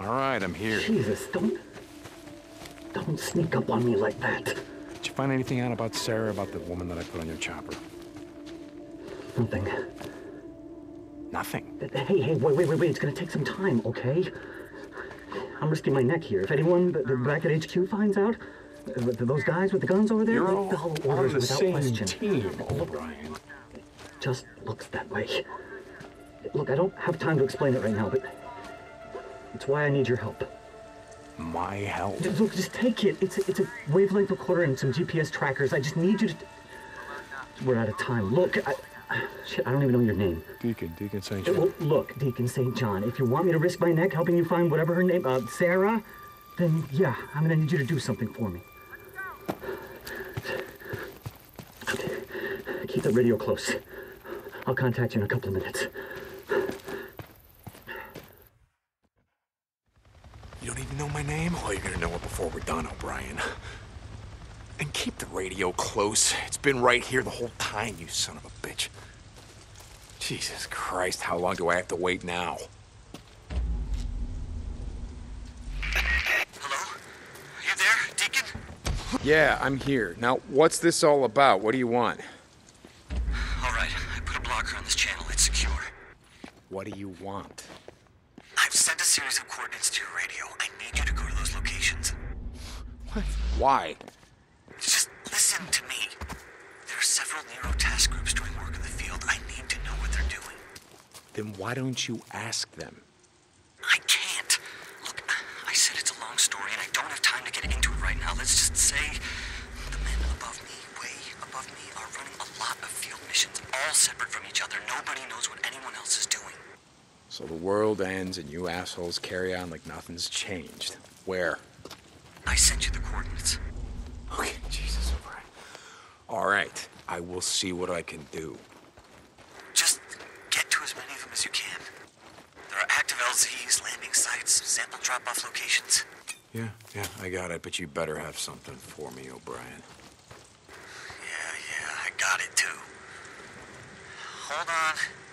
All right, I'm here. Jesus, don't... Don't sneak up on me like that. Did you find anything out about Sarah, about the woman that I put on your chopper? Nothing. Nothing. Hey, hey, wait, wait, wait, wait. It's gonna take some time, okay? I'm risking my neck here. If anyone back at HQ finds out, those guys with the guns over there, You're all follow on the without same question. team, O'Brien. Just looks that way. Look, I don't have time to explain it right now, but it's why I need your help. My help. Just, look, just take it. It's a, it's a wavelength recorder and some GPS trackers. I just need you to. We're out of time. Look, I, shit, I don't even know your name. Deacon, Deacon St. John. Well, look, Deacon St. John, if you want me to risk my neck helping you find whatever her name, uh, Sarah, then yeah, I'm gonna need you to do something for me. Keep the radio close. I'll contact you in a couple of minutes. You don't even know my gonna know it before we're done, O'Brien. And keep the radio close. It's been right here the whole time, you son of a bitch. Jesus Christ, how long do I have to wait now? Hello? You there, Deacon? Yeah, I'm here. Now, what's this all about? What do you want? All right, I put a blocker on this channel. It's secure. What do you want? I've sent a series of coordinates to your radio. Why? Just listen to me. There are several Nero task groups doing work in the field. I need to know what they're doing. Then why don't you ask them? I can't. Look, I said it's a long story, and I don't have time to get into it right now. Let's just say the men above me, way above me, are running a lot of field missions, all separate from each other. Nobody knows what anyone else is doing. So the world ends and you assholes carry on like nothing's changed. Where? I sent you the coordinates. Okay, Jesus, O'Brien. All right, I will see what I can do. Just get to as many of them as you can. There are active LZs, landing sites, sample drop-off locations. Yeah, yeah, I got it, but you better have something for me, O'Brien. Yeah, yeah, I got it too. Hold on.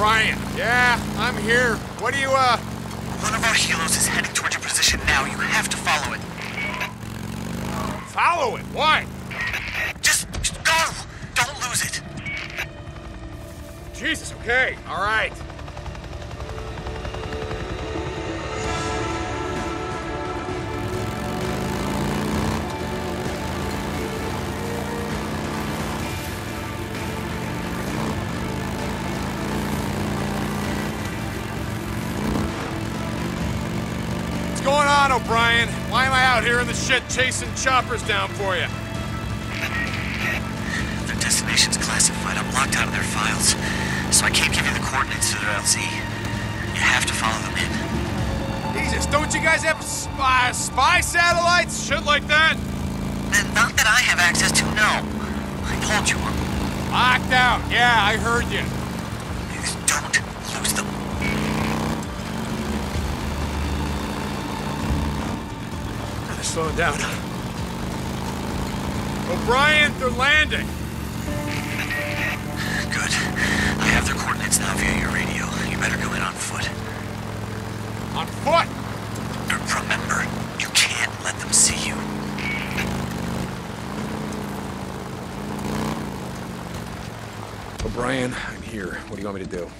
O'Brien, yeah, I'm here. What do you, uh... one of our helos is heading towards your position now. You have to follow it. Follow it? Why? Just, just go! Don't lose it. Jesus, okay, all right. On, O'Brien? Why am I out here in the shit chasing choppers down for you? Their destination's classified. I'm locked out of their files. So I can't give you the coordinates to their LZ. You have to follow them in. Jesus, don't you guys have spy, uh, spy satellites? Shit like that? And not that I have access to, no. I told you. Locked out. Yeah, I heard you. Don't lose them. They're slowing down. O'Brien, they're landing. Good. I have their coordinates now via your radio. You better go in on foot. On foot. Er, Remember, you can't let them see you. O'Brien, I'm here. What do you want me to do?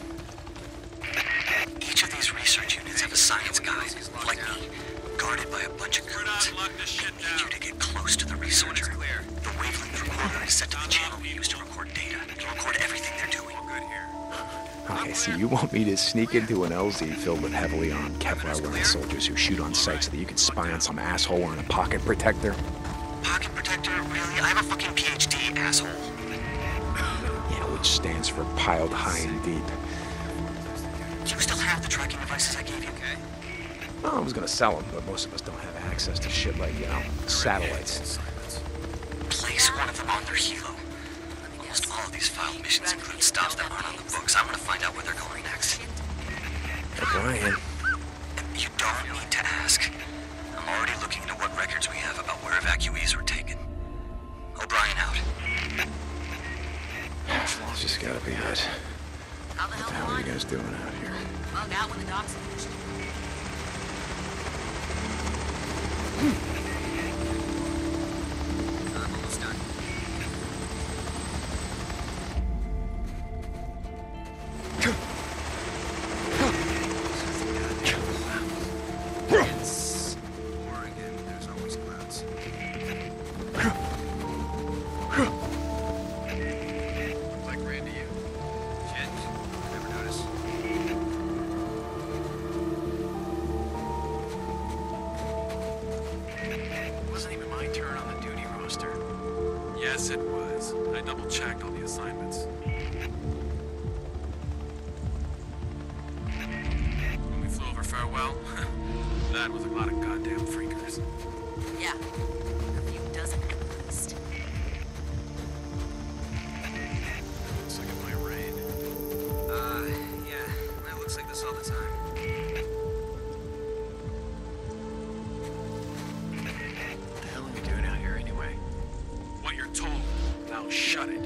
So you want me to sneak into an LZ filled with heavily armed Kevlar-wearing soldiers who shoot on sight so that you can spy on some asshole wearing a pocket protector? Pocket protector? Really? I have a fucking PhD, asshole. Yeah, which stands for piled high and deep. Do you still have the tracking devices I gave you? Okay. Well, I was gonna sell them, but most of us don't have access to shit like, you know, satellites. Place one of them on their helo. Almost all of these filed missions include stops that aren't on O'Brien, You don't need to ask. I'm already looking into what records we have about where evacuees were taken. O'Brien out. It's just gotta be it. How the What the hell hell are you guys doing out here? bug out when the docks finished? Yes, it was. I double checked all the assignments. When we flew over Farewell, that was a lot of goddamn freakers. Yeah. Shut it.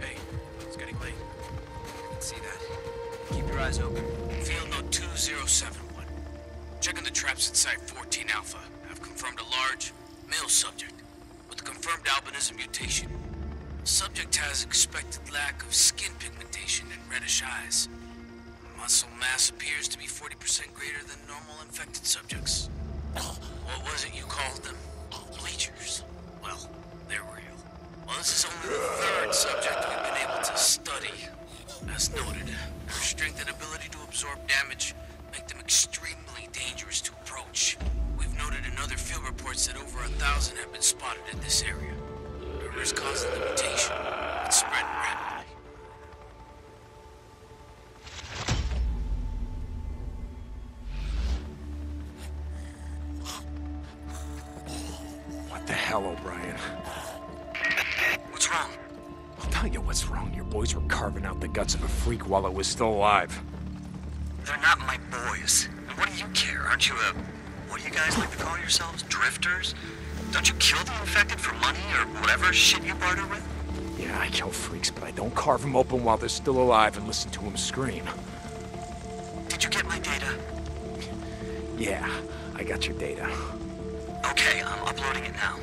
Hey, it's getting late. I can see that. Keep your eyes open. Field note 2071. Checking the traps at Site 14 Alpha. I've confirmed a large, male subject with a confirmed albinism mutation. Subject has expected lack of skin pigmentation and reddish eyes. Muscle mass appears to be 40% greater than normal infected subjects. What was it you called them? Breakers. Well, they're real. Well, this is only the third subject we've been able to study. As noted, their strength and ability to absorb damage make them extremely dangerous to approach. We've noted in other field reports that over a thousand have been spotted in this area. The risk causing the mutation would spread hell, O'Brien? What's wrong? I'll tell you what's wrong. Your boys were carving out the guts of a freak while it was still alive. They're not my boys. And what do you care? Aren't you a. What do you guys like to call yourselves? Drifters? Don't you kill the infected for money or whatever shit you barter with? Yeah, I kill freaks, but I don't carve them open while they're still alive and listen to them scream. Did you get my data? Yeah, I got your data. Okay, I'm uploading it now.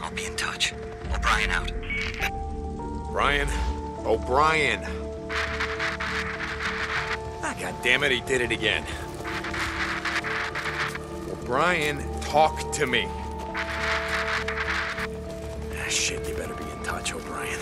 I'll be in touch. O'Brien out. Brian? O'Brien! Ah, God damn it, he did it again. O'Brien, talk to me. Ah, shit, you better be in touch, O'Brien.